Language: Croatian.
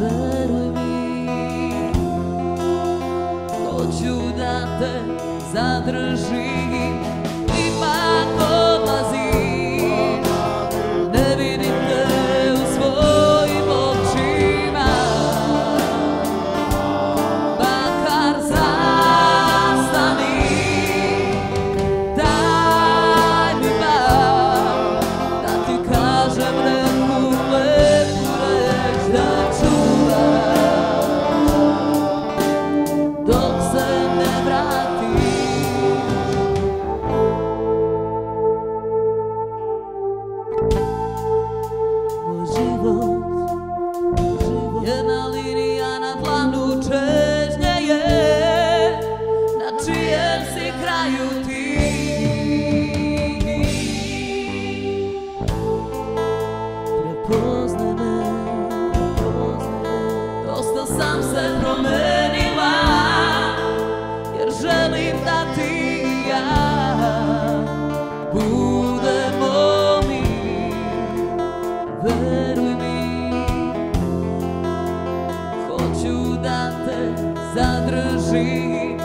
veruj mi. Hoću da te zadržim. Se promenila Jer želim da ti i ja Budemo mi. Veruj mi Hoću da te zadržim